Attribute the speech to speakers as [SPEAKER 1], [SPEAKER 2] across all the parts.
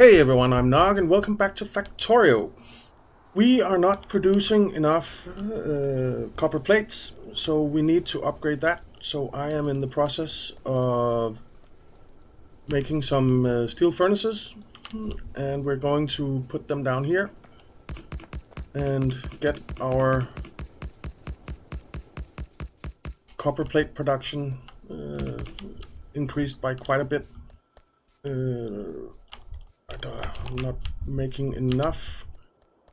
[SPEAKER 1] Hey everyone, I'm Nog and welcome back to Factorio. We are not producing enough uh, copper plates, so we need to upgrade that. So I am in the process of making some uh, steel furnaces and we're going to put them down here and get our copper plate production uh, increased by quite a bit. Uh, I'm not making enough.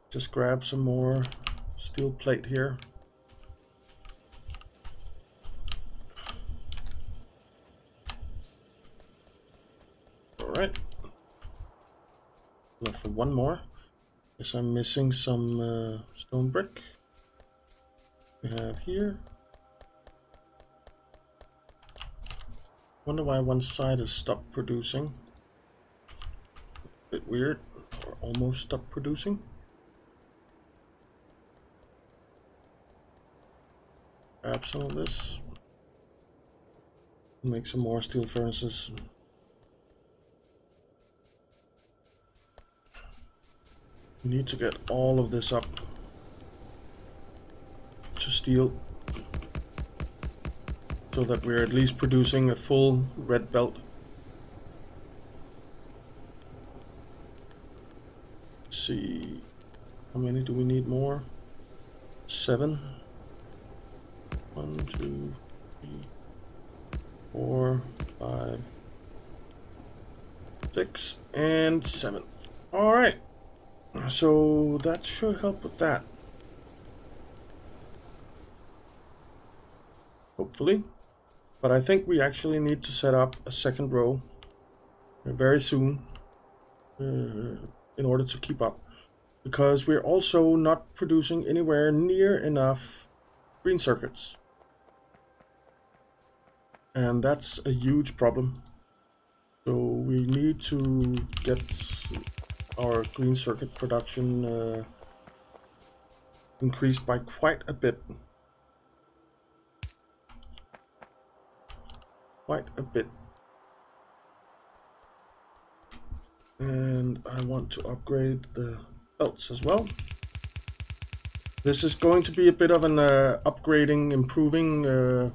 [SPEAKER 1] Just grab some more steel plate here. Alright. Left for one more. Guess I'm missing some uh, stone brick. We have here. Wonder why one side has stopped producing. Weird. Or almost stopped producing. Grab some of this. Make some more steel furnaces. We need to get all of this up to steel so that we're at least producing a full red belt. See, how many do we need more? Seven. One, two, three, four, five, six, and seven. All right. So that should help with that. Hopefully. But I think we actually need to set up a second row very soon uh, in order to keep up. Because we're also not producing anywhere near enough green circuits. And that's a huge problem. So we need to get our green circuit production uh, increased by quite a bit. Quite a bit. And I want to upgrade the belts as well. This is going to be a bit of an uh, upgrading, improving uh,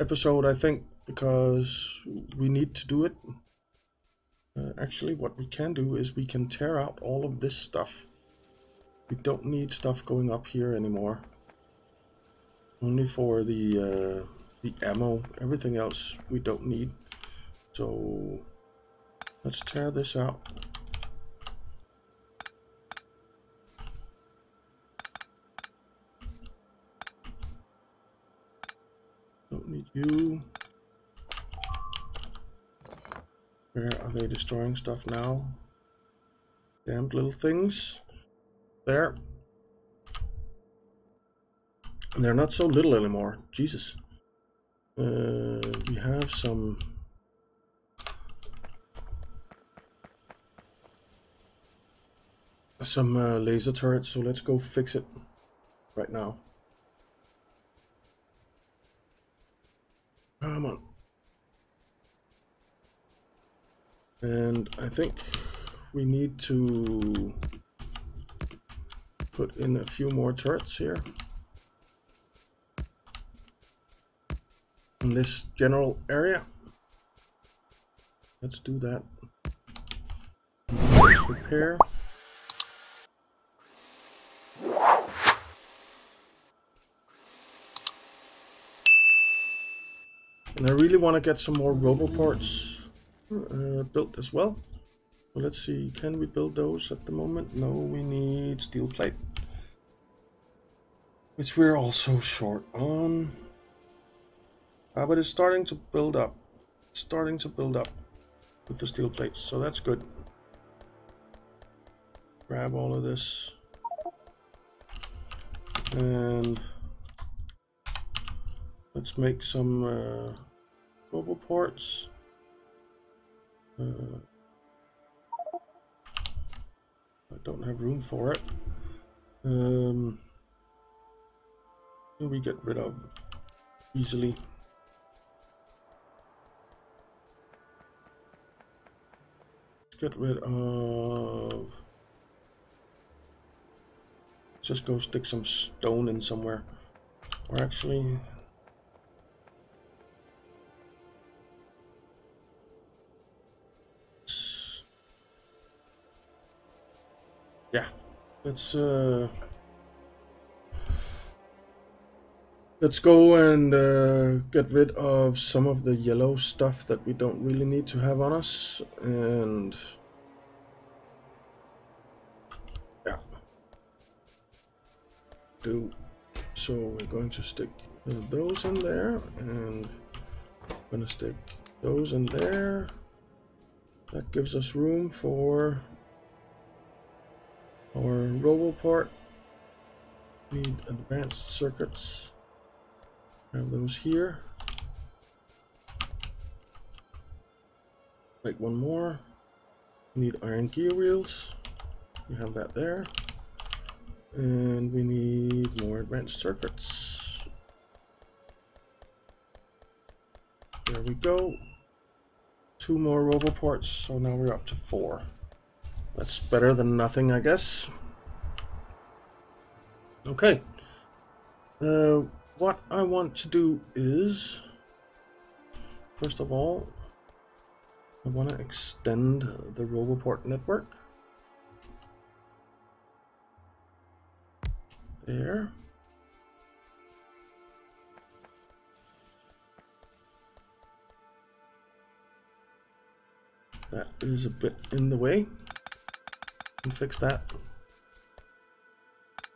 [SPEAKER 1] episode, I think, because we need to do it. Uh, actually, what we can do is we can tear out all of this stuff. We don't need stuff going up here anymore. Only for the uh, the ammo. Everything else we don't need. So let's tear this out. Don't need you. Where are they destroying stuff now? Damned little things. There. And they're not so little anymore. Jesus. Uh, we have some... Some uh, laser turrets, so let's go fix it right now. Come on. And I think we need to put in a few more turrets here. In this general area. Let's do that. Let's repair. And I really want to get some more roboports uh, built as well. Let's see, can we build those at the moment? No, we need steel plate. Which we're also short on. Uh, but it's starting to build up. Starting to build up with the steel plates, so that's good. Grab all of this. And let's make some uh, roboports. Uh, I don't have room for it. Um, we get rid of easily. Let's get rid of... Just go stick some stone in somewhere. Or actually... let's uh, let's go and uh, get rid of some of the yellow stuff that we don't really need to have on us, and yeah, do. So we're going to stick those in there, and I'm gonna stick those in there. That gives us room for our RoboPort. Need advanced circuits. Have those here. Make one more. need iron gear wheels. We have that there. And we need more advanced circuits. There we go. Two more RoboPorts, so now we're up to four. That's better than nothing, I guess. Okay. Uh, what I want to do is, first of all, I want to extend the RoboPort network. There. That is a bit in the way can fix that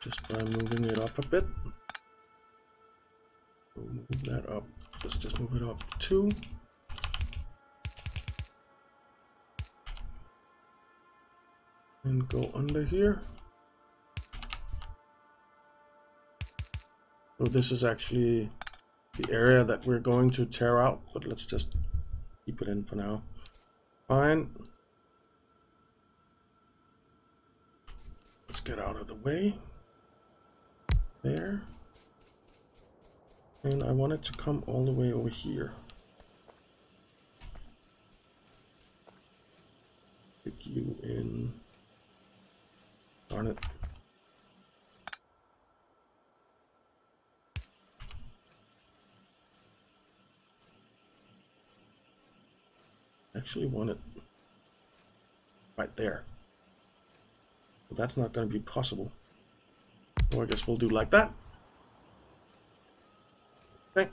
[SPEAKER 1] just by moving it up a bit. Move that up. Let's just move it up two. And go under here. So this is actually the area that we're going to tear out, but let's just keep it in for now. Fine. Let's get out of the way. There. And I want it to come all the way over here. Stick you in. Darn it. actually want it right there. But that's not going to be possible. So I guess we'll do like that. Okay.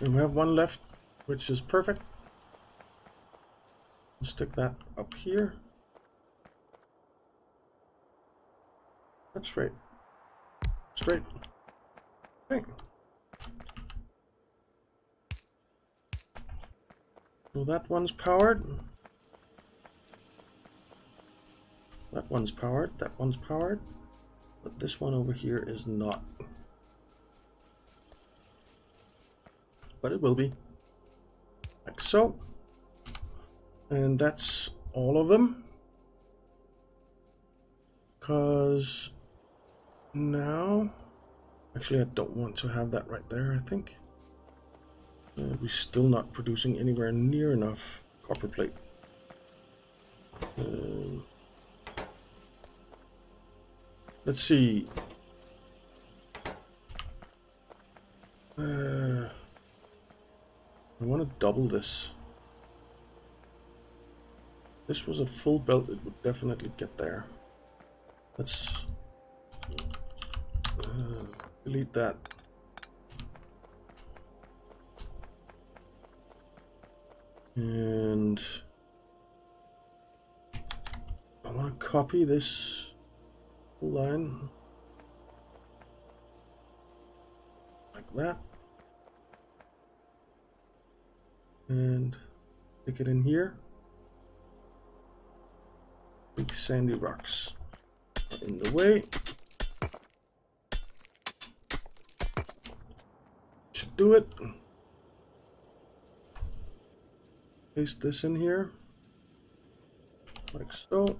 [SPEAKER 1] And we have one left, which is perfect. stick that up here. That's straight. Straight. Okay. So that one's powered. That one's powered, that one's powered, but this one over here is not. But it will be. Like so. And that's all of them. Because now, actually I don't want to have that right there, I think. Uh, we're still not producing anywhere near enough copper plate. Um, Let's see. Uh, I want to double this. This was a full belt, it would definitely get there. Let's uh, delete that. And I want to copy this line like that. And stick it in here. Big sandy rocks in the way. Should do it. Paste this in here. Like so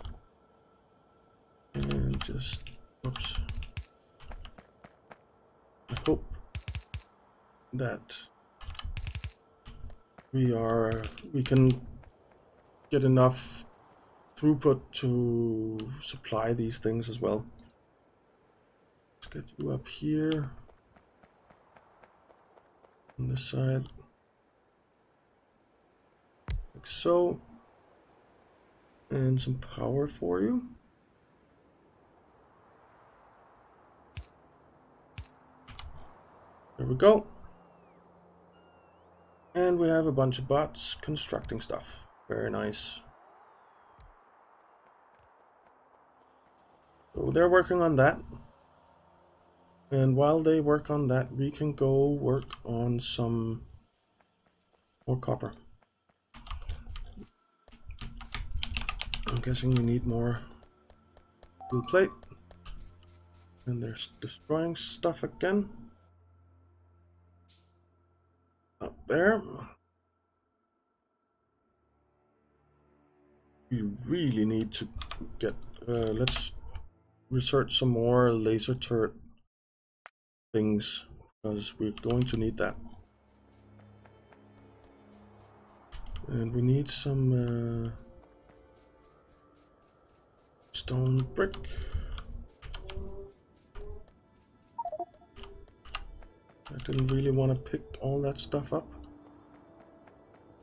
[SPEAKER 1] just oops I hope that we are we can get enough throughput to supply these things as well. Let's get you up here on this side, like so, and some power for you. There we go. And we have a bunch of bots constructing stuff. Very nice. So they're working on that. And while they work on that, we can go work on some more copper. I'm guessing we need more blue plate. And they're destroying stuff again up there. We really need to get, uh, let's research some more laser turret things because we're going to need that. And we need some uh, stone brick. I didn't really want to pick all that stuff up.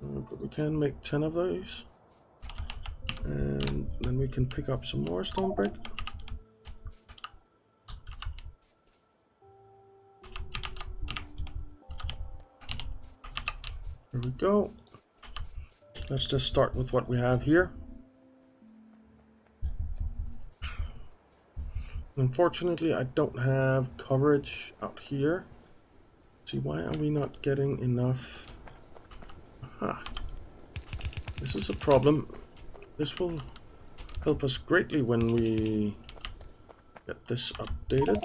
[SPEAKER 1] But we can make 10 of those. And then we can pick up some more stone brick. Here we go. Let's just start with what we have here. Unfortunately, I don't have coverage out here. See, why are we not getting enough? Aha. This is a problem. This will help us greatly when we get this updated.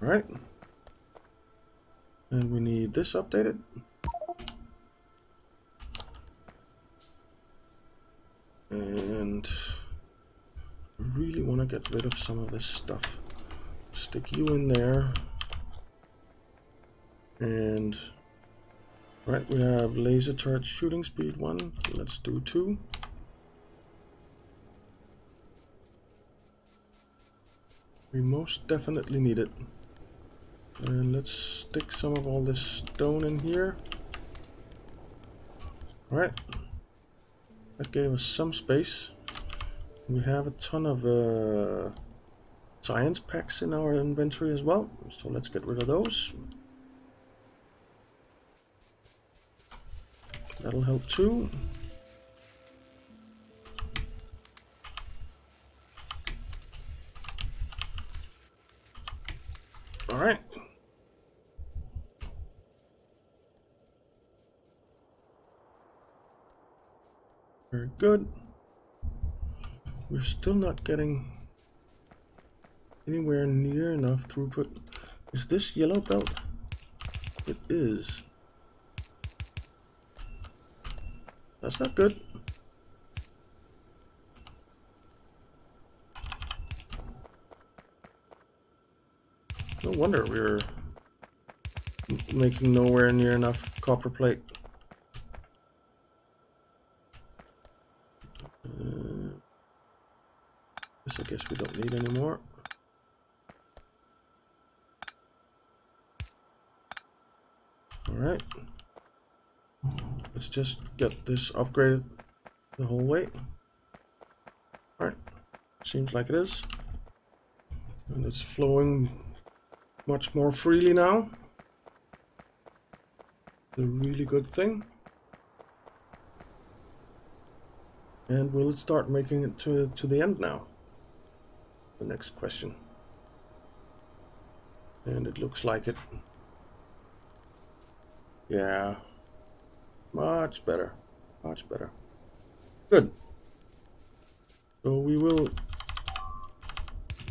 [SPEAKER 1] Right. And we need this updated. And I really want to rid of some of this stuff. Stick you in there. And right, we have laser turret shooting speed one. Let's do two. We most definitely need it. And let's stick some of all this stone in here. Alright. That gave us some space. We have a ton of uh, science packs in our inventory as well. So let's get rid of those. That'll help too. All right. Very good. We're still not getting anywhere near enough throughput. Is this yellow belt? It is. That's not good. No wonder we're making nowhere near enough copper plate. Uh, we don't need anymore. Alright. Let's just get this upgraded the whole way. Alright. Seems like it is. And it's flowing much more freely now. A really good thing. And will it start making it to, to the end now? The next question. And it looks like it. Yeah. Much better. Much better. Good. So we will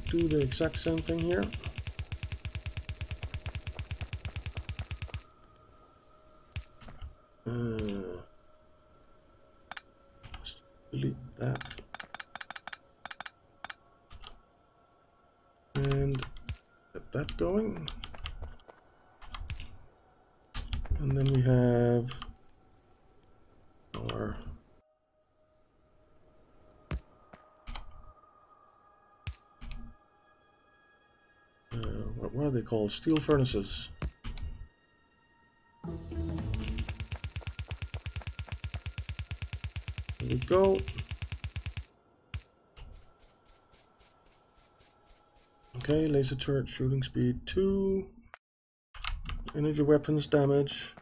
[SPEAKER 1] do the exact same thing here. Uh, delete that. get that going. And then we have our uh, what, what are they called? Steel furnaces. There we go. Okay, laser turret shooting speed 2. Energy weapons damage.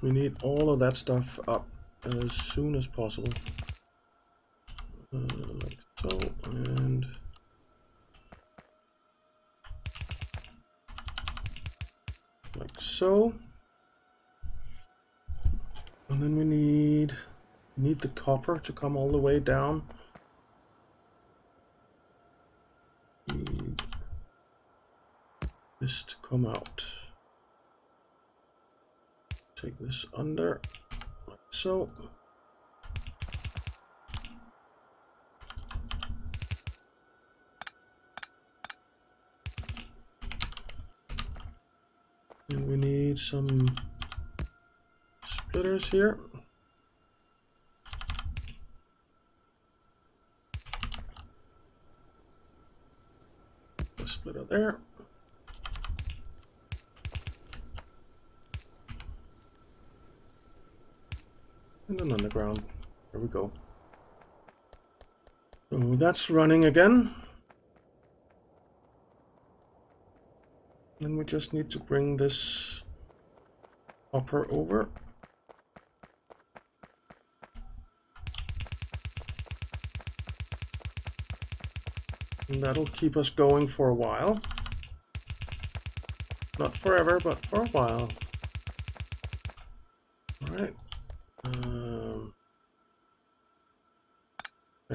[SPEAKER 1] We need all of that stuff up as soon as possible. Uh, like so, and... Like so. And then we need need the copper to come all the way down. Need to come out. Take this under, like so. And we need some splitters here. split splitter there. And then underground. There we go. So that's running again. Then we just need to bring this upper over. And that'll keep us going for a while. Not forever, but for a while. Alright. Um,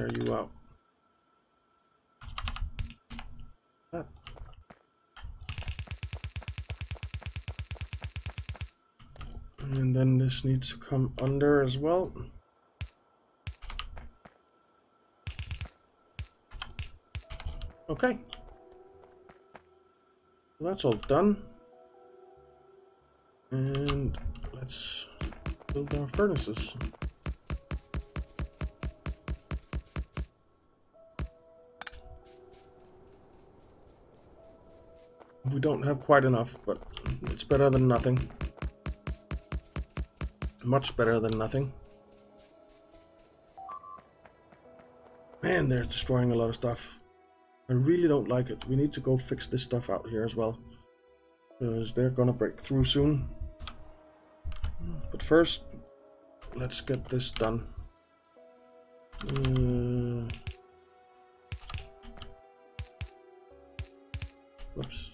[SPEAKER 1] there you out. And then this needs to come under as well. Okay. Well, that's all done. And let's build our furnaces. We don't have quite enough, but it's better than nothing. Much better than nothing. Man, they're destroying a lot of stuff. I really don't like it. We need to go fix this stuff out here as well. Because they're gonna break through soon. But first, let's get this done. Uh, whoops.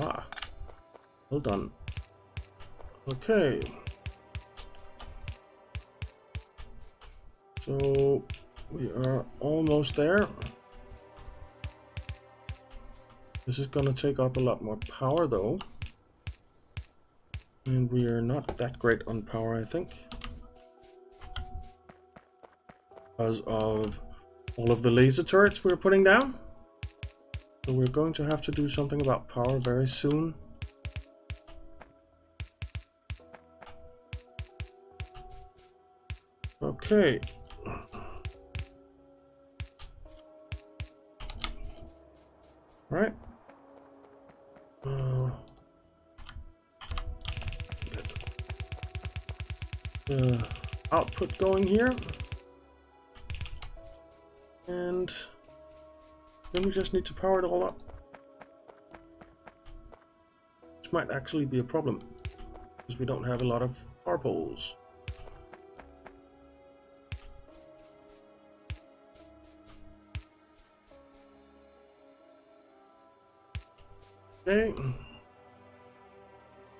[SPEAKER 1] Ah, well done. Okay. So we are almost there. This is going to take up a lot more power though. And we are not that great on power, I think. Because of all of the laser turrets we're putting down. So we're going to have to do something about power very soon. Okay. Right. Uh, the output going here. And then we just need to power it all up. Which might actually be a problem, because we don't have a lot of power poles. Okay.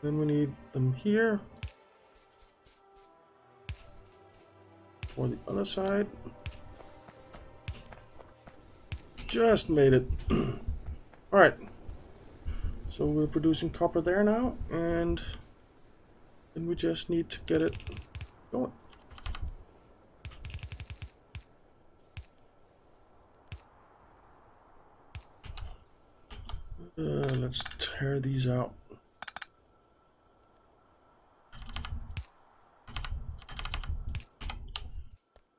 [SPEAKER 1] Then we need them here. For the other side. Just made it. Alright. So we're producing copper there now, and then we just need to get it going. Uh, let's tear these out.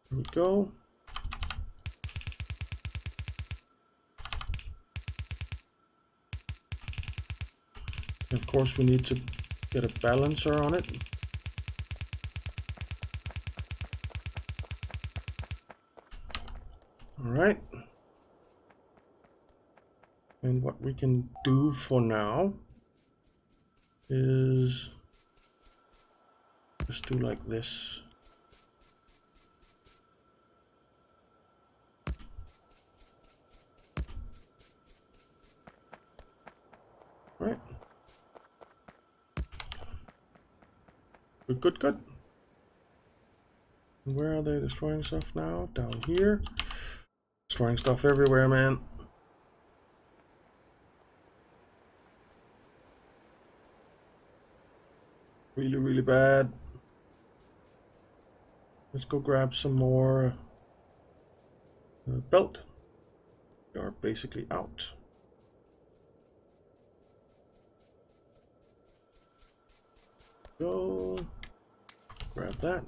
[SPEAKER 1] There we go. Of course we need to get a balancer on it. All right. And what we can do for now is just do like this. Right. Good, good, good. Where are they destroying stuff now? Down here. Destroying stuff everywhere, man. Really, really bad. Let's go grab some more uh, belt. We are basically out. Go. Grab that.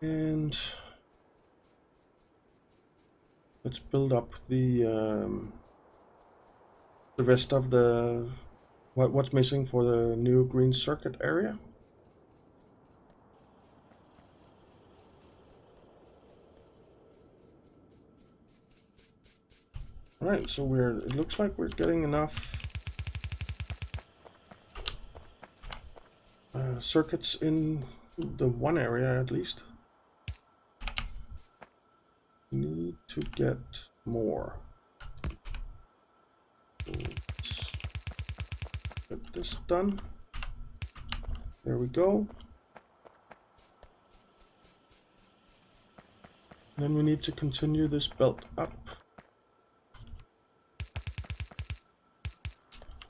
[SPEAKER 1] And let's build up the um, the rest of the what what's missing for the new green circuit area. All right, so we're it looks like we're getting enough uh, circuits in the one area at least. Need to get more. Let's get this done. There we go. Then we need to continue this belt up.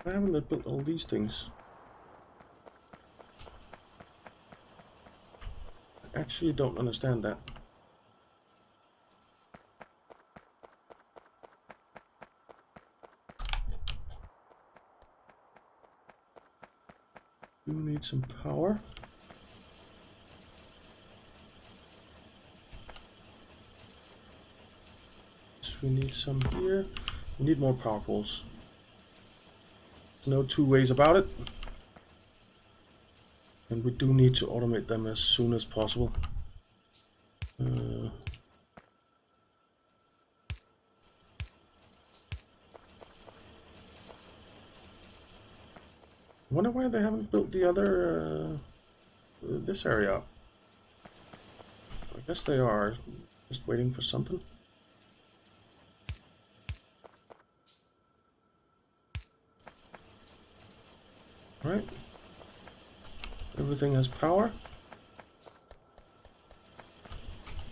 [SPEAKER 1] Why haven't they built all these things? I actually don't understand that. Do need some power. We need some here. We need more power poles. No two ways about it. And we do need to automate them as soon as possible. Uh, wonder why they haven't built the other, uh, this area. I guess they are just waiting for something. Right. Everything has power.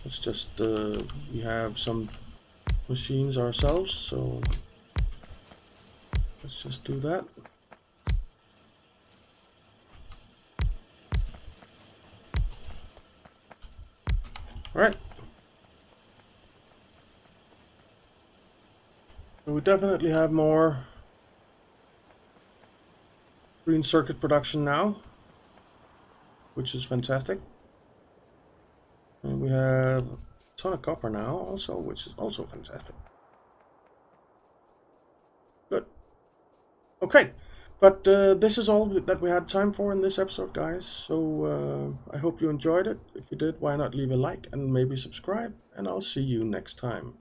[SPEAKER 1] Let's just, uh, we have some machines ourselves, so let's just do that. All right. we definitely have more green circuit production now which is fantastic. And we have a ton of copper now also, which is also fantastic. Good. Okay, but uh, this is all that we had time for in this episode, guys. So uh, I hope you enjoyed it. If you did, why not leave a like and maybe subscribe, and I'll see you next time.